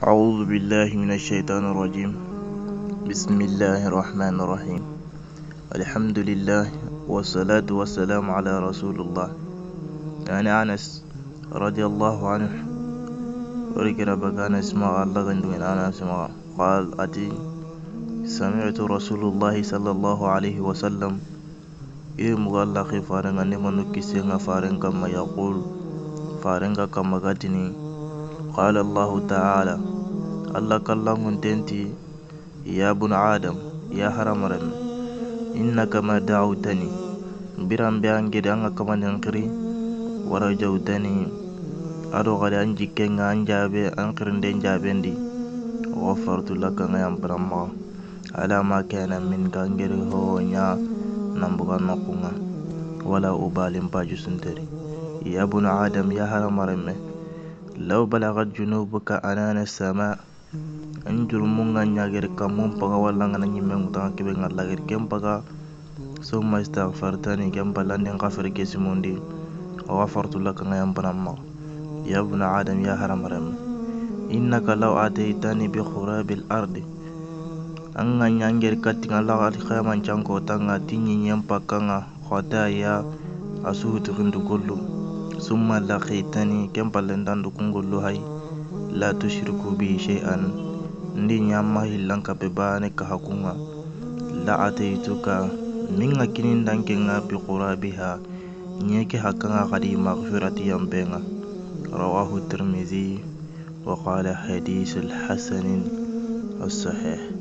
أعوذ بالله من الشيطان الرجيم. بسم الله الرحمن الرحيم. الحمد لله والصلاة والسلام على رسول الله. أنا أنس رضي الله عنه ورجل بكان اسمع الله من أنا اسمع قال؟ أتي. سمعت رسول الله صلى الله عليه وسلم إيه مغلق فارن أنما نكسينا فارن كما يقول فارن كما قتني قال الله تعالى الله كلام تنتي يا ابن آدم يا حرام رم إنك ما دعوتني برام بيان جد أنك كما ننقري ورجوتني أدو غد أنجي كنغ أنجابي أنقرن دين جابندي غفرت لك غيام برما على ما كان من كانجر هو نيا نمبغا نقونا ولا أبالي باجو سنتري يا ابن آدم يا لو بلغت جنوبك أنان السماء انجر مونغا نياغير كامون بغا والانغا نيم مونغا كي بيغا لاغير كيم بغا. سو ما استغفرتني كيم بلان دين غفر موندي وغفرت لك نيم بنام يا ابن آدم يا حرم رم. إنك لو آتيتني بخراب الأرض أنغا نيانغير كاتي نالا غالي نجانكو تانغا تيني نيم بكا نغا خواتا أسوه تغندو كلو ثم لقيتني كم بلندان دكون قلو هاي لا تشركوا به شيئا ka hakunga la ataytuka min ga kinin danke nga bi qurabiha ñeke hakkanga kadi maghfirati yambenga rawahu tirmidhi wa qala hadithul hasanin as-sahih